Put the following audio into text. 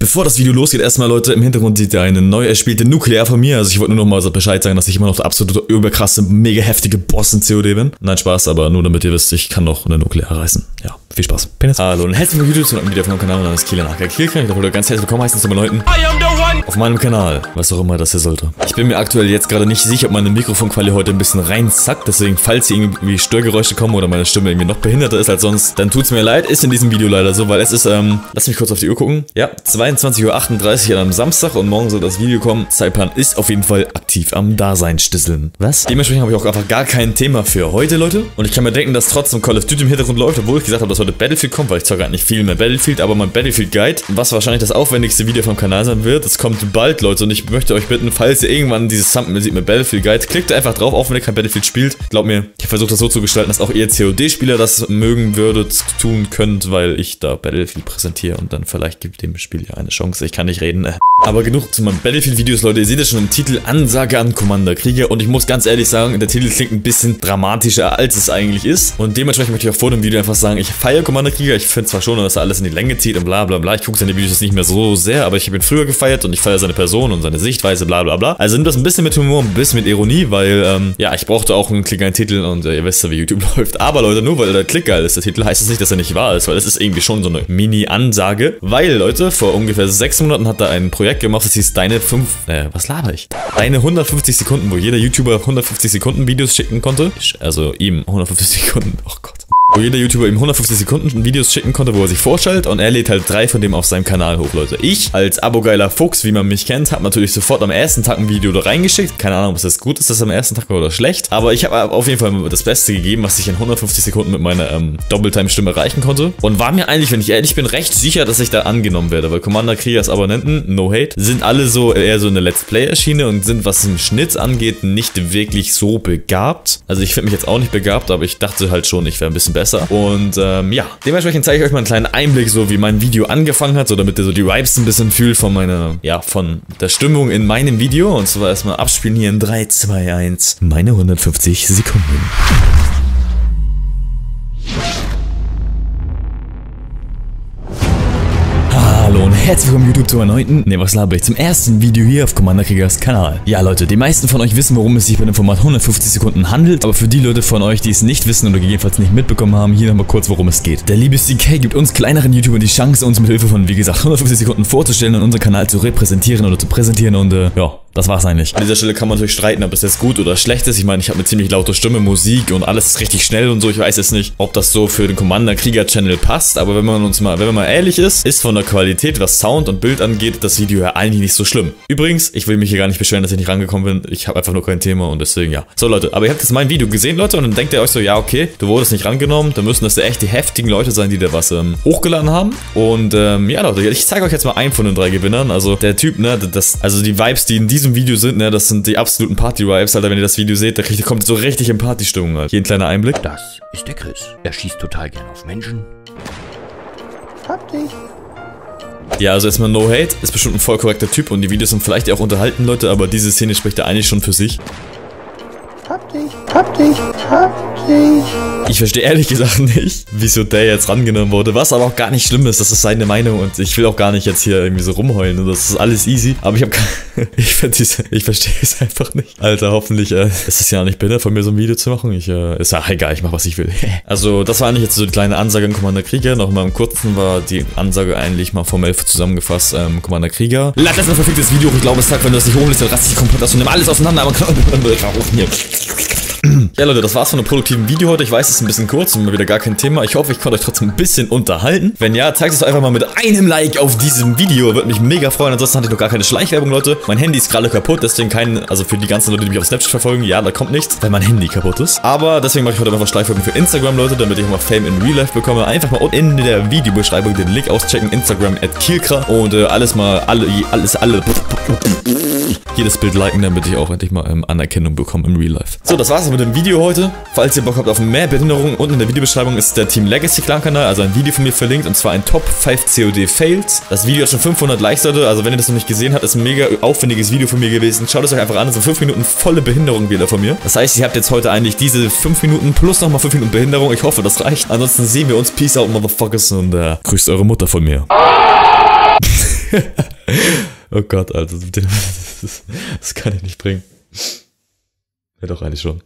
Bevor das Video losgeht, erstmal Leute, im Hintergrund sieht ihr eine neu erspielte Nuklear von mir. Also ich wollte nur noch mal so Bescheid sagen, dass ich immer noch der absolute überkrasse, mega heftige Boss in COD bin. Nein, Spaß, aber nur damit ihr wisst, ich kann noch eine Nuklear reißen. Ja, viel Spaß. Penis. Hallo und herzlich willkommen zu einem Video auf meinem Kanal. Mein Name ist Kieler Nachher Kielker. Ich darf ganz herzlich willkommen heißen zu meinen Leuten auf meinem Kanal. Was auch immer das hier sollte. Ich bin mir aktuell jetzt gerade nicht sicher, ob meine Mikrofonqualität heute ein bisschen reinzackt. Deswegen, falls hier irgendwie Störgeräusche kommen oder meine Stimme irgendwie noch behinderter ist als sonst, dann tut's mir leid. Ist in diesem Video leider so, weil es ist, ähm, lass mich kurz auf die Uhr gucken. Ja, 22.38 Uhr an einem Samstag und morgen soll das Video kommen. Zeitplan ist auf jeden Fall aktiv am Dasein stisseln. Was? Dementsprechend habe ich auch einfach gar kein Thema für heute, Leute. Und ich kann mir denken, dass trotzdem Call of Duty im Hintergrund läuft, obwohl ich gesagt habe, dass heute Battlefield kommt, weil ich zocke halt nicht viel mehr Battlefield, aber mein Battlefield Guide, was wahrscheinlich das aufwendigste Video vom Kanal sein wird, es kommt bald, Leute. Und ich möchte euch bitten, falls ihr irgendwann dieses Thumbnail seht mit Battlefield Guide, klickt einfach drauf, auch wenn ihr kein Battlefield spielt. Glaubt mir, ich versuche das so zu gestalten, dass auch ihr COD-Spieler das mögen würdet, tun könnt, weil ich da Battlefield präsentiere und dann vielleicht gibt dem Spiel ja eine Chance. Ich kann nicht reden. Aber genug zu meinen Battlefield-Videos, Leute. Ihr seht es schon im Titel, Ansage an Commander Krieger. Und ich muss ganz ehrlich sagen, der Titel klingt ein bisschen dramatischer, als es eigentlich ist. Und dementsprechend möchte ich auch vor dem Video einfach sagen, ich feiere Commander Krieger. Ich finde zwar schon, dass er alles in die Länge zieht und bla bla bla. Ich gucke seine Videos jetzt nicht mehr so sehr, aber ich habe ihn früher gefeiert und ich feiere seine Person und seine Sichtweise, bla bla bla. Also nimmt das ein bisschen mit Humor, ein bisschen mit Ironie, weil, ähm, ja, ich brauchte auch einen klickgeilen Titel und äh, ihr wisst ja, wie YouTube läuft. Aber Leute, nur weil der Klick geil ist, der Titel, heißt es das nicht, dass er nicht wahr ist, weil es ist irgendwie schon so eine Mini-Ansage. Weil, Leute, vor ungefähr sechs Monaten hat er ein Projekt gemacht, das hieß Deine 5, äh, was laber ich? Deine 150 Sekunden, wo jeder YouTuber 150 Sekunden Videos schicken konnte. Also ihm 150 Sekunden, oh Gott wo jeder YouTuber ihm 150 Sekunden Videos schicken konnte, wo er sich vorstellt und er lädt halt drei von dem auf seinem Kanal hoch, Leute. Ich, als abogeiler Fuchs, wie man mich kennt, habe natürlich sofort am ersten Tag ein Video da reingeschickt. Keine Ahnung, ob das gut ist, das am ersten Tag oder schlecht, aber ich habe auf jeden Fall das Beste gegeben, was ich in 150 Sekunden mit meiner ähm, Double-Time-Stimme erreichen konnte und war mir eigentlich, wenn ich ehrlich bin, recht sicher, dass ich da angenommen werde, weil Commander Kriegers Abonnenten, no hate, sind alle so eher so eine Let's Play-Erschiene und sind, was den Schnitt angeht, nicht wirklich so begabt. Also ich finde mich jetzt auch nicht begabt, aber ich dachte halt schon, ich wäre ein bisschen besser besser. Und ähm, ja, dementsprechend zeige ich euch mal einen kleinen Einblick, so wie mein Video angefangen hat, so damit ihr so die Vibes ein bisschen fühlt von meiner, ja, von der Stimmung in meinem Video. Und zwar erstmal abspielen hier in 3, 2, 1, meine 150 Sekunden. Herzlich willkommen YouTube zu erneuten, ne was laber ich, zum ersten Video hier auf Commander Kriegers Kanal. Ja Leute, die meisten von euch wissen, worum es sich bei dem Format 150 Sekunden handelt, aber für die Leute von euch, die es nicht wissen oder gegebenenfalls nicht mitbekommen haben, hier nochmal kurz, worum es geht. Der liebe CK gibt uns kleineren YouTubern die Chance, uns mit Hilfe von, wie gesagt, 150 Sekunden vorzustellen und unseren Kanal zu repräsentieren oder zu präsentieren und, äh, ja, das war's eigentlich. An dieser Stelle kann man natürlich streiten, ob es jetzt gut oder schlecht ist. Ich meine, ich habe eine ziemlich laute Stimme, Musik und alles ist richtig schnell und so. Ich weiß jetzt nicht, ob das so für den Commander Krieger Channel passt, aber wenn man uns mal, wenn man mal ehrlich ist, ist von der Qualität, was Sound und Bild angeht, das Video ja eigentlich nicht so schlimm. Übrigens, ich will mich hier gar nicht beschweren, dass ich nicht rangekommen bin. Ich habe einfach nur kein Thema und deswegen ja. So Leute, aber ihr habt jetzt mein Video gesehen, Leute, und dann denkt ihr euch so, ja okay, du wurdest nicht rangenommen, dann müssen das ja echt die heftigen Leute sein, die da was ähm, hochgeladen haben. Und ähm, ja Leute, ich zeige euch jetzt mal einen von den drei Gewinnern. Also der Typ, ne, das, also die Vibes, die in diesem Video sind, ne, das sind die absoluten Party-Vibes, Alter. Wenn ihr das Video seht, da kommt so richtig in Partystimmung, halt. Hier ein kleiner Einblick. Das ist der Chris. Er schießt total gern auf Menschen. Hab dich. Ja, also erstmal No Hate, ist bestimmt ein voll korrekter Typ und die Videos sind vielleicht auch unterhalten, Leute, aber diese Szene spricht da eigentlich schon für sich. Hab dich, hab dich. Ich verstehe ehrlich gesagt nicht, wieso der jetzt rangenommen wurde, was aber auch gar nicht schlimm ist, das ist seine Meinung und ich will auch gar nicht jetzt hier irgendwie so rumheulen und das ist alles easy, aber ich habe ich, ich verstehe es einfach nicht. Alter, hoffentlich äh, ist es ja nicht bitter von mir so ein Video zu machen, ich, äh, ist ja egal, ich mach was ich will. also das war eigentlich jetzt so die kleine Ansage an Commander Krieger, nochmal im kurzen war die Ansage eigentlich mal formell zusammengefasst, ähm, Commander Krieger. Lad das ein verficktes Video hoch, ich glaube es sagt, wenn du das nicht hochlässt, dann raste ich komplett aus und nimm alles auseinander, aber hier. Ja Leute, das war's von einem produktiven Video heute. Ich weiß, es ist ein bisschen kurz und mal wieder gar kein Thema. Ich hoffe, ich konnte euch trotzdem ein bisschen unterhalten. Wenn ja, zeigt es einfach mal mit einem Like auf diesem Video. Würde mich mega freuen. Ansonsten hatte ich noch gar keine Schleichwerbung, Leute. Mein Handy ist gerade kaputt, deswegen kein, also für die ganzen Leute, die mich auf Snapchat verfolgen, ja, da kommt nichts, weil mein Handy kaputt ist. Aber deswegen mache ich heute einfach Schleichwerbung für Instagram, Leute, damit ich auch mal Fame in Real Life bekomme. Einfach mal unten in der Videobeschreibung den Link auschecken. Instagram at Kielkra und äh, alles mal, alle, alles, alle jedes Bild liken, damit ich auch endlich mal ähm, Anerkennung bekomme im Real Life. So, das war's mit dem Video heute. Falls ihr Bock habt auf mehr Behinderungen, unten in der Videobeschreibung ist der Team Legacy Clan Kanal, also ein Video von mir verlinkt und zwar ein Top 5 COD Fails. Das Video hat schon 500 Likes, Leute, also wenn ihr das noch nicht gesehen habt, ist ein mega aufwendiges Video von mir gewesen. Schaut es euch einfach an, das sind 5 Minuten volle Behinderung wieder von mir. Das heißt, ihr habt jetzt heute eigentlich diese 5 Minuten plus nochmal 5 Minuten Behinderung. Ich hoffe, das reicht. Ansonsten sehen wir uns. Peace out, Motherfuckers und äh, grüßt eure Mutter von mir. oh Gott. Das, das kann ich nicht bringen. Ja, doch, eigentlich schon.